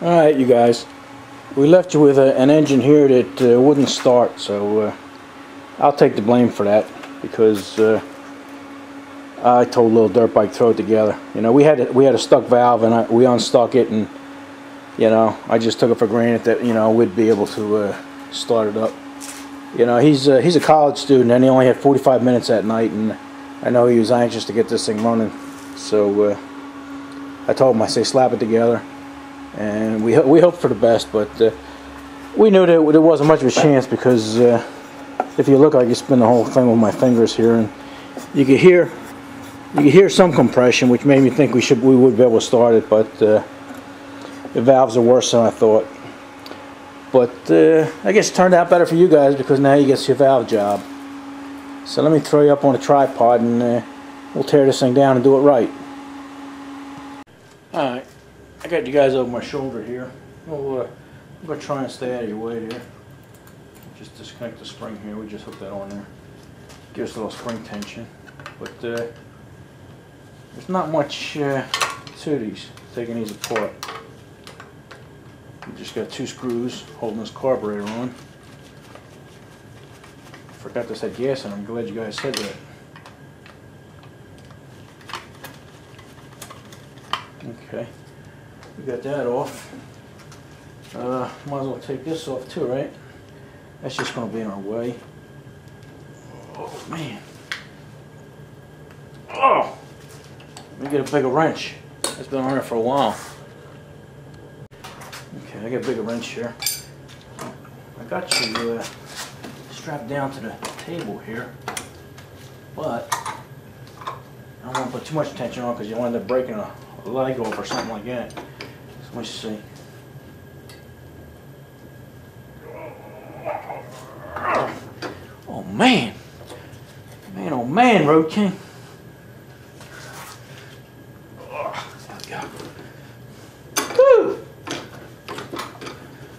Alright you guys, we left you with a, an engine here that uh, wouldn't start so uh, I'll take the blame for that because uh, I told little dirt bike throw it together. You know we had a, we had a stuck valve and I, we unstuck it and you know I just took it for granted that you know we'd be able to uh, start it up. You know he's uh, he's a college student and he only had 45 minutes that night and I know he was anxious to get this thing running so uh, I told him I say slap it together and we we hoped for the best, but uh, we knew that there wasn't much of a chance because uh, if you look, I can spin the whole thing with my fingers here, and you could hear you could hear some compression, which made me think we should we would be able to start it, but uh, the valves are worse than I thought. But uh, I guess it turned out better for you guys because now you get your valve job. So let me throw you up on a tripod and uh, we'll tear this thing down and do it right. Alright. I got you guys over my shoulder here. We'll, uh, I'm going to try and stay out of your way there. Just disconnect the spring here. We just hooked that on there. Give us a little spring tension. But uh, there's not much uh, to these, taking these apart. We just got two screws holding this carburetor on. Forgot this had gas and. I'm glad you guys said that. Okay we got that off. Uh, might as well take this off too, right? That's just going to be in our way. Oh, man. Oh! Let me get a bigger wrench. It's been on there for a while. Okay, I got a bigger wrench here. I got you uh, strapped down to the table here, but I don't want to put too much tension on because you want to end up breaking a leg off or something like that. Let's see. Oh man. Man, oh man, Road King.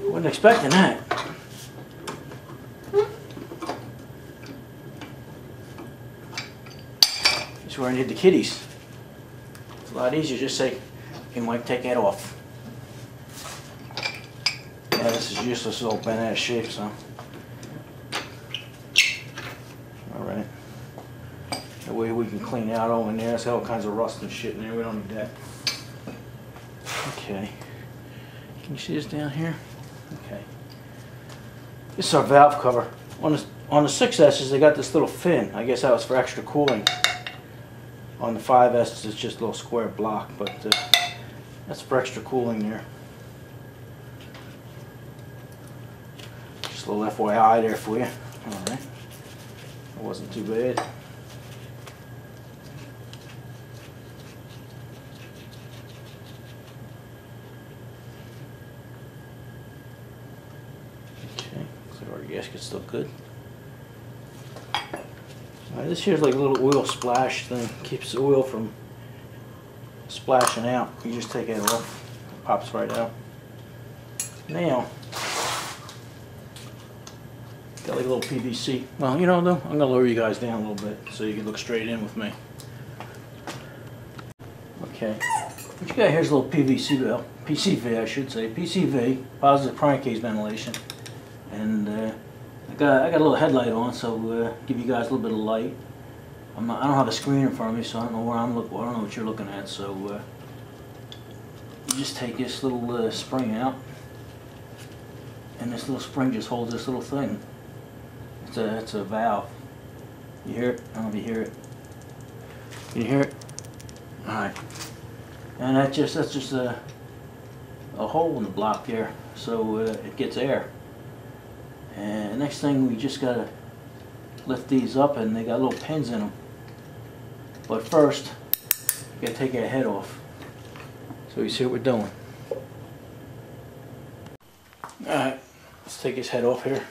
Wasn't expecting that. This is where I need the kitties. It's a lot easier just say, hey Mike, take that off. Yeah, this is useless old bent of shape, so. Alright. That way we can clean out all in there. There's all kinds of rust and shit in there. We don't need that. Okay. Can you see this down here? Okay. This is our valve cover. On the, on the 6S's, they got this little fin. I guess that was for extra cooling. On the 5S's, it's just a little square block, but uh, that's for extra cooling there. Little FYI there for you. Alright. It wasn't too bad. Okay, so our gasket's still good. Alright, this here's like a little oil splash thing. Keeps the oil from splashing out. You just take it off. It pops right out. Now, Got like a little PVC. Well, you know though, I'm gonna lower you guys down a little bit so you can look straight in with me. Okay. What you got here's a little PVC valve, PCV I should say, PCV, positive crankcase ventilation. And uh, I got I got a little headlight on so uh, give you guys a little bit of light. I'm not, I don't have a screen in front of me so I don't know where I'm looking. I don't know what you're looking at. So uh, you just take this little uh, spring out, and this little spring just holds this little thing. It's a, it's a valve. You hear it? I don't know if you hear it. Can you hear it? Alright. And that's just, that's just a, a hole in the block there so uh, it gets air. And next thing we just gotta lift these up and they got little pins in them. But first, you gotta take our head off. So you see what we're doing. Alright, let's take his head off here.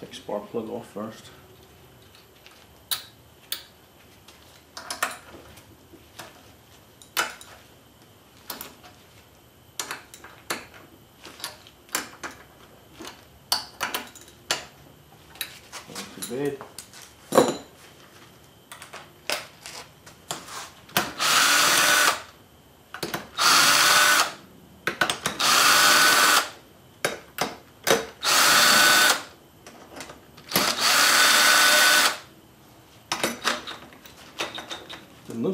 Take spark plug off first. Too bad.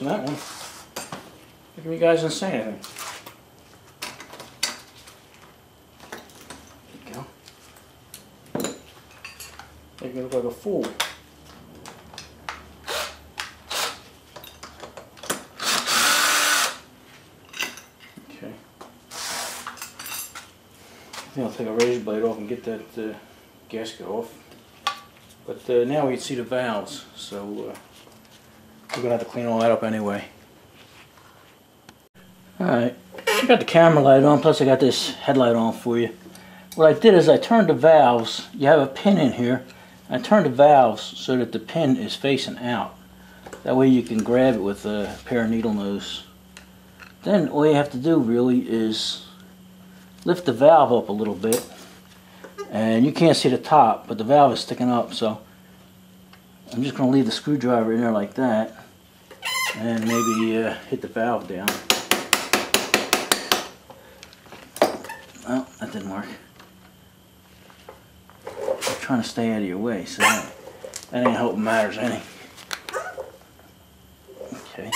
Loosen that one. Look at you guys didn't say anything. There you go. Make me look like a fool. Okay. I think I'll take a razor blade off and get that uh, gasket off. But uh, now we can see the valves, so uh, we're gonna have to clean all that up anyway. Alright, I got the camera light on, plus I got this headlight on for you. What I did is I turned the valves, you have a pin in here, I turned the valves so that the pin is facing out. That way you can grab it with a pair of needle nose. Then all you have to do really is lift the valve up a little bit and you can't see the top but the valve is sticking up so I'm just going to leave the screwdriver in there like that and maybe uh, hit the valve down. Oh, that didn't work. I'm trying to stay out of your way so that, that ain't helping matters any. Okay.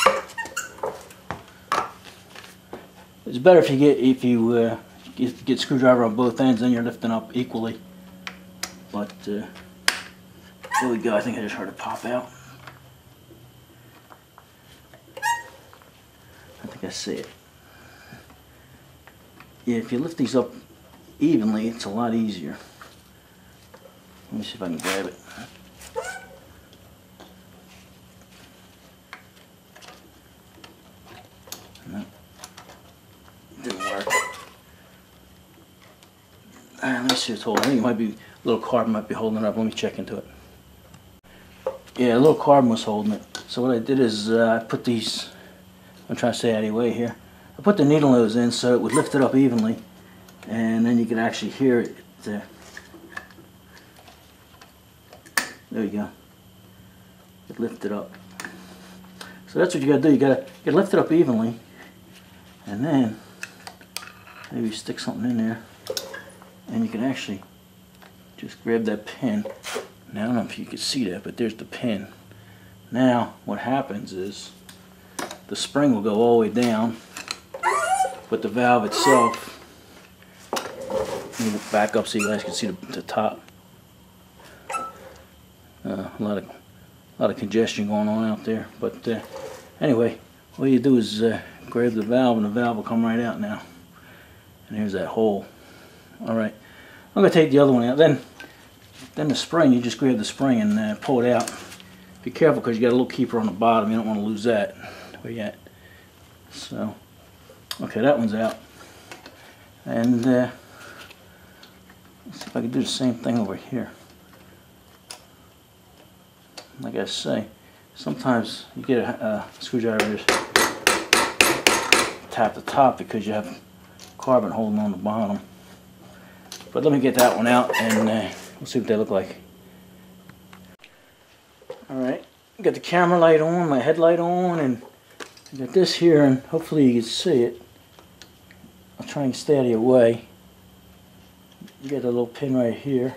It's better if you get if you uh, get, get screwdriver on both ends, then you're lifting up equally. But uh, there we go. I think I just heard it pop out. See it. Yeah, if you lift these up evenly, it's a lot easier. Let me see if I can grab it. No. Didn't work. Alright, let me see what's holding. I think it might be a little carbon might be holding it up. Let me check into it. Yeah, a little carbon was holding it. So what I did is uh, I put these, I'm trying to stay out of the way here. I put the needle nose in so it would lift it up evenly and then you can actually hear it. Uh, there you go. It lifted up. So that's what you gotta do. You gotta, you gotta lift it up evenly and then maybe stick something in there and you can actually just grab that pin. Now I don't know if you can see that, but there's the pin. Now what happens is the spring will go all the way down, but the valve itself, back up so you guys can see the, the top. Uh, a lot of a lot of congestion going on out there, but uh, anyway, all you do is uh, grab the valve and the valve will come right out now. And here's that hole. All right, I'm gonna take the other one out. Then, then the spring, you just grab the spring and uh, pull it out. Be careful because you got a little keeper on the bottom. You don't want to lose that. At? So, okay, that one's out. And uh, let's see if I can do the same thing over here. Like I say, sometimes you get a, a screwdriver tap the top because you have carbon holding on the bottom. But let me get that one out and uh, we'll see what they look like. Alright, got the camera light on, my headlight on, and Got this here and hopefully you can see it. I'll try and stay out of your way. You get a little pin right here.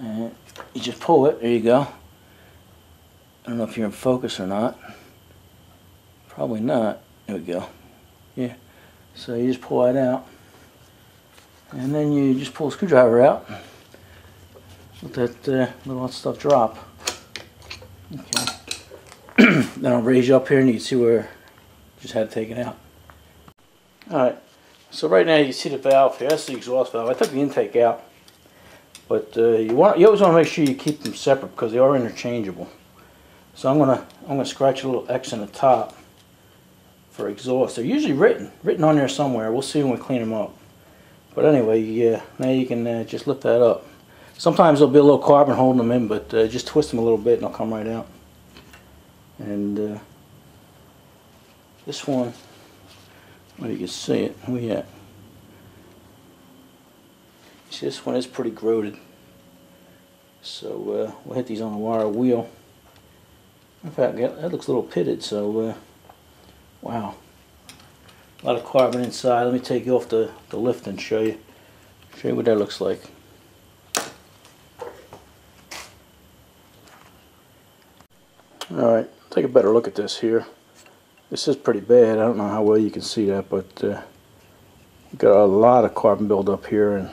And you just pull it, there you go. I don't know if you're in focus or not. Probably not. There we go. Yeah. So you just pull that out. And then you just pull the screwdriver out. Let that uh, little stuff drop. Okay. then I'll raise you up here and you can see where I just had it taken out. Alright. So right now you see the valve here. That's the exhaust valve. I took the intake out. But uh, you want you always want to make sure you keep them separate because they are interchangeable. So I'm gonna I'm gonna scratch a little X in the top for exhaust. They're usually written written on there somewhere. We'll see when we clean them up. But anyway, yeah, now you can uh, just lift that up. Sometimes there'll be a little carbon holding them in, but uh, just twist them a little bit and they'll come right out. And uh, this one, well you can see it, we at? See this one is pretty corroded. So uh, we'll hit these on a wire wheel. In fact, that looks a little pitted, so uh, wow. A lot of carbon inside. Let me take you off the, the lift and show you. Show you what that looks like. Alright, take a better look at this here. This is pretty bad. I don't know how well you can see that, but uh, got a lot of carbon buildup here and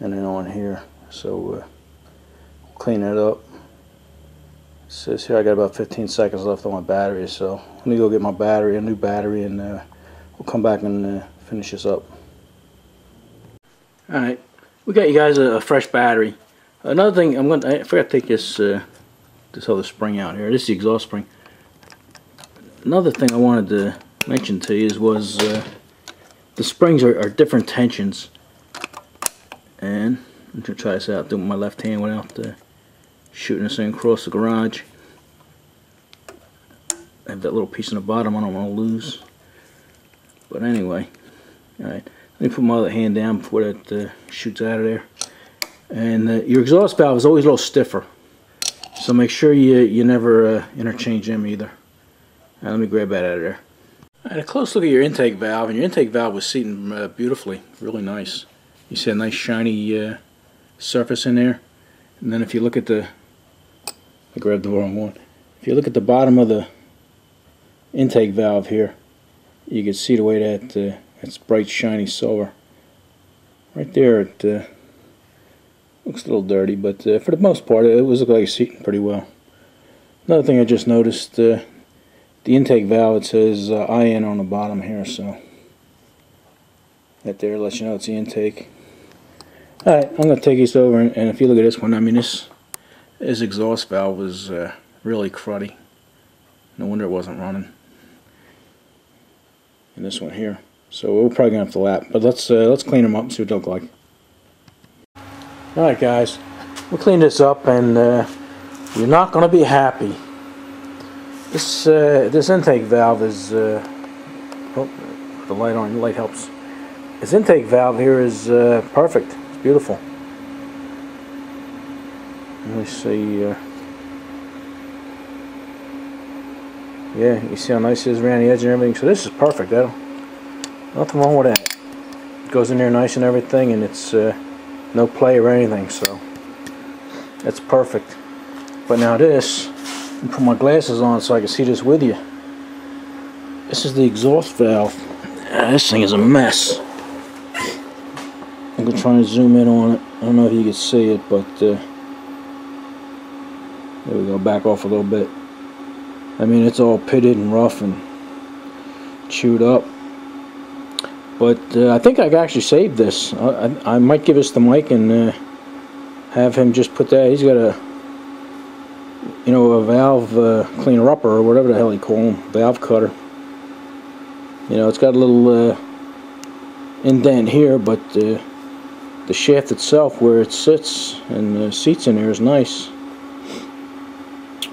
and then on here. So uh, clean it up. It says here I got about 15 seconds left on my battery, so let me go get my battery, a new battery, and uh, we'll come back and uh, finish this up. All right, we got you guys a, a fresh battery. Another thing, I'm going. To I forgot to take this uh, this other spring out here. This is the exhaust spring. Another thing I wanted to mention to you is was uh, the springs are, are, different tensions. And I'm gonna try this out. Doing my left hand without uh, shooting this thing across the garage. I have that little piece in the bottom I don't want to lose. But anyway, all right. Let me put my other hand down before that uh, shoots out of there. And uh, your exhaust valve is always a little stiffer. So make sure you, you never uh, interchange them either. Now let me grab that out of there. I had a close look at your intake valve, and your intake valve was seating uh, beautifully, really nice. You see a nice shiny uh, surface in there. And then if you look at the, I grabbed the wrong one. If you look at the bottom of the intake valve here, you can see the way that uh, it's bright shiny silver. Right there it uh, looks a little dirty, but uh, for the most part it was like seating pretty well. Another thing I just noticed, uh, the intake valve it says uh, IN on the bottom here, so that there lets you know it's the intake. Alright, I'm going to take this over, and, and, if you look at this one, I mean this, this exhaust valve was uh, really cruddy. No wonder it wasn't running. And this one here. So we're probably gonna have to lap, but let's uh, let's clean them up and see what they look like. All right, guys, we'll clean this up, and uh, you're not gonna be happy. This uh, this intake valve is uh, oh, the light on. The light helps. This intake valve here is uh, perfect. It's beautiful. Let me see. Uh, yeah, you see how nice it is around the edge and everything. So this is perfect. That'll Nothing wrong with that. It goes in there nice and everything and it's uh, no play or anything so that's perfect. But now this, put my glasses on so I can see this with you. This is the exhaust valve. Ah, this thing is a mess. I'm to try and zoom in on it. I don't know if you can see it, but uh, there we go, back off a little bit. I mean, it's all pitted and rough and chewed up. But uh, I think I actually saved this. I, I, I, might give this the mic and uh, have him just put that. He's got a, you know, a valve uh, cleaner upper or whatever the hell he call them, valve cutter. You know, it's got a little uh, indent here, but uh, the shaft itself, where it sits and the seats in there, is nice.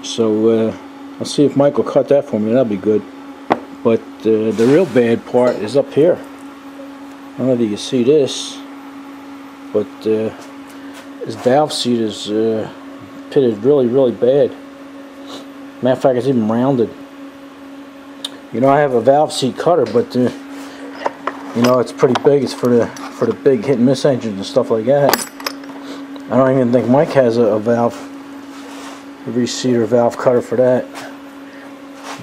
So uh, I'll see if will cut that for me. That'll be good. But the real bad part is up here. I don't know if you can see this, but uh, this valve seat is uh, pitted really, really bad. Matter of fact, it's even rounded. You know, I have a valve seat cutter, but uh, you know, it's pretty big. It's for the for the big hit and miss engines and stuff like that. I don't even think Mike has a, a valve a reseater valve cutter for that.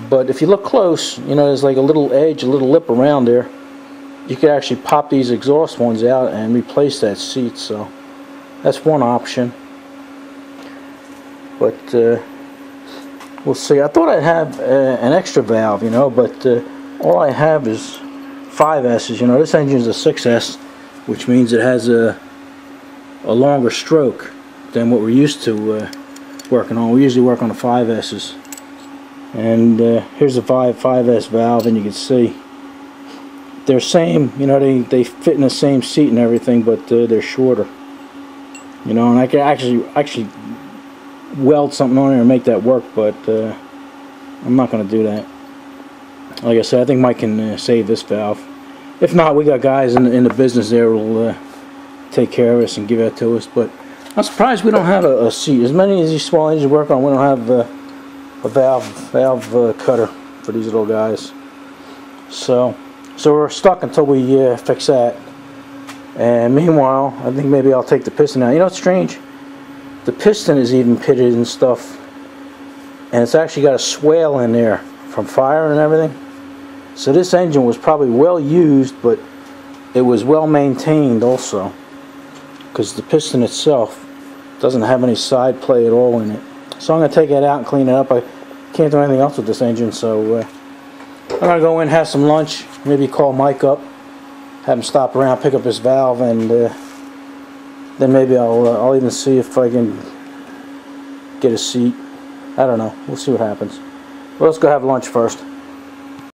But if you look close, you know, there's like a little edge, a little lip around there you could actually pop these exhaust ones out and replace that seat so that's one option. But uh, we'll see. I thought I'd have uh, an extra valve you know but uh, all I have is 5S's you know. This engine is a 6S which means it has a a longer stroke than what we're used to uh, working on. We usually work on the 5S's and uh, here's a 5 5S valve and you can see they're same, you know, they, they fit in the same seat and everything, but uh, they're shorter. You know, and I could actually actually weld something on there and make that work, but uh, I'm not going to do that. Like I said, I think Mike can uh, save this valve. If not, we got guys in the, in the business there will uh, take care of us and give that to us. But I'm surprised we don't have a, a seat. As many as these small engines work on, we don't have uh, a valve valve uh, cutter for these little guys. So. So we're stuck until we uh, fix that. And meanwhile, I think maybe I'll take the piston out. You know, it's strange. The piston is even pitted and stuff. And it's actually got a swale in there. from fire and everything. So this engine was probably well used, but it was well maintained also. Because the piston itself doesn't have any side play at all in it. So I'm going to take it out and clean it up. I can't do anything else with this engine, so uh, I'm to go in, have some lunch, maybe call Mike up, have him stop around, pick up his valve, and uh, then maybe I'll, uh, I'll even see if I can get a seat. I don't know. We'll see what happens. Well, let's go have lunch first.